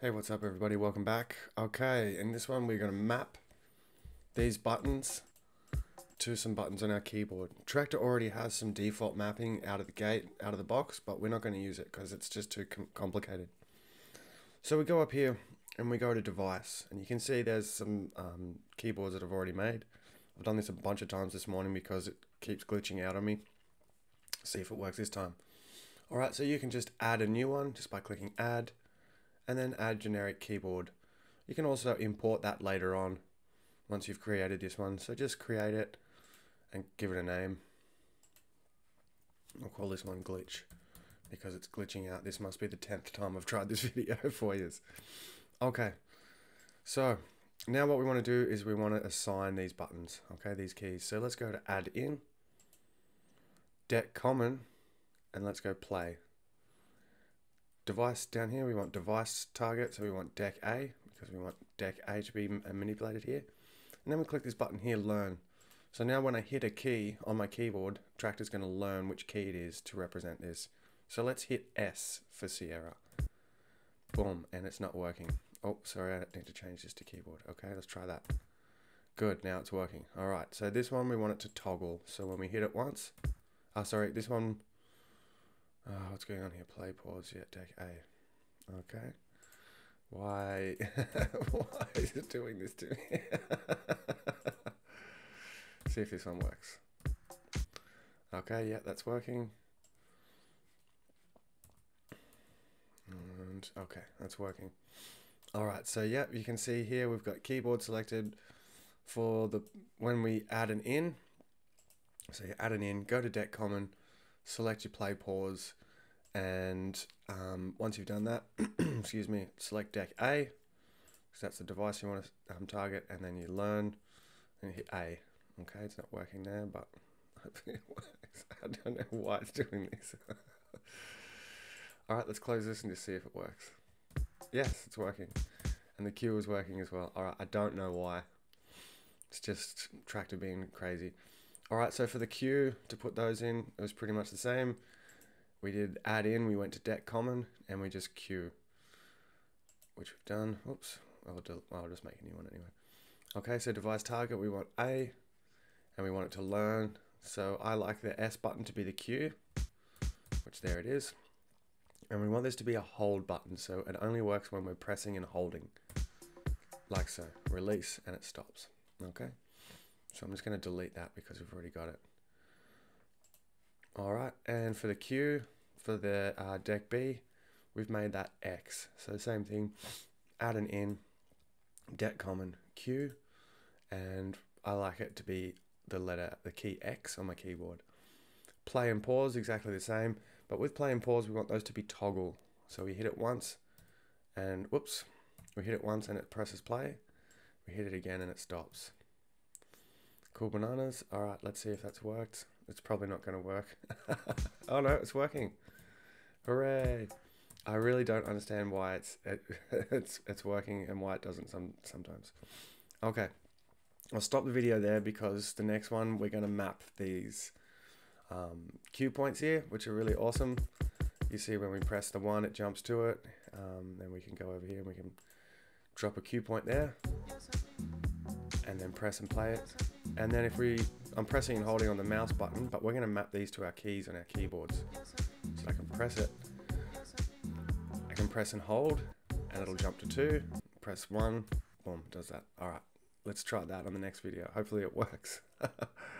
Hey, what's up everybody? Welcome back. Okay, in this one we're going to map these buttons to some buttons on our keyboard. Traktor already has some default mapping out of the gate, out of the box, but we're not going to use it because it's just too com complicated. So we go up here and we go to device and you can see there's some um, keyboards that I've already made. I've done this a bunch of times this morning because it keeps glitching out on me. See if it works this time. Alright, so you can just add a new one just by clicking add and then add generic keyboard. You can also import that later on once you've created this one. So just create it and give it a name. I'll call this one glitch because it's glitching out. This must be the 10th time I've tried this video for years. Okay, so now what we want to do is we want to assign these buttons, okay, these keys. So let's go to add in, deck common, and let's go play device down here, we want device target, so we want deck A, because we want deck A to be uh, manipulated here. And then we click this button here, learn. So now when I hit a key on my keyboard, Traktor's going to learn which key it is to represent this. So let's hit S for Sierra. Boom, and it's not working. Oh, sorry, I need to change this to keyboard. Okay, let's try that. Good, now it's working. All right, so this one we want it to toggle. So when we hit it once, oh, sorry, this one Oh, what's going on here? Play, pause, yeah, deck A. Okay. Why? Why is it doing this to me? See if this one works. Okay, yeah, that's working. And okay, that's working. All right, so yeah, you can see here we've got keyboard selected for the when we add an in. So you add an in, go to deck common, select your play pause, and um, once you've done that, excuse me, select deck A, because that's the device you want to um, target, and then you learn, and hit A. Okay, it's not working there, but hopefully it works. I don't know why it's doing this. All right, let's close this and just see if it works. Yes, it's working. And the cue is working as well. All right, I don't know why. It's just Traktor being crazy. All right, so for the cue to put those in, it was pretty much the same. We did add in, we went to deck common, and we just cue, which we've done. Oops, I'll, I'll just make a new one anyway. Okay, so device target, we want A, and we want it to learn. So I like the S button to be the cue, which there it is. And we want this to be a hold button, so it only works when we're pressing and holding, like so. Release, and it stops, okay? So I'm just gonna delete that because we've already got it. All right, and for the cue, for the uh, deck B, we've made that X. So same thing, add an in, deck common cue, and I like it to be the letter, the key X on my keyboard. Play and pause, exactly the same, but with play and pause, we want those to be toggle. So we hit it once, and whoops, we hit it once and it presses play. We hit it again and it stops. Cool bananas. All right, let's see if that's worked. It's probably not going to work. oh no, it's working. Hooray. I really don't understand why it's it, it's it's working and why it doesn't some sometimes. Okay. I'll stop the video there because the next one we're going to map these um, cue points here, which are really awesome. You see when we press the one, it jumps to it. Um, then we can go over here and we can drop a cue point there and then press and play it. And then if we I'm pressing and holding on the mouse button, but we're going to map these to our keys on our keyboards. So I can press it, I can press and hold, and it'll jump to two, press one, boom, does that. All right, let's try that on the next video. Hopefully it works.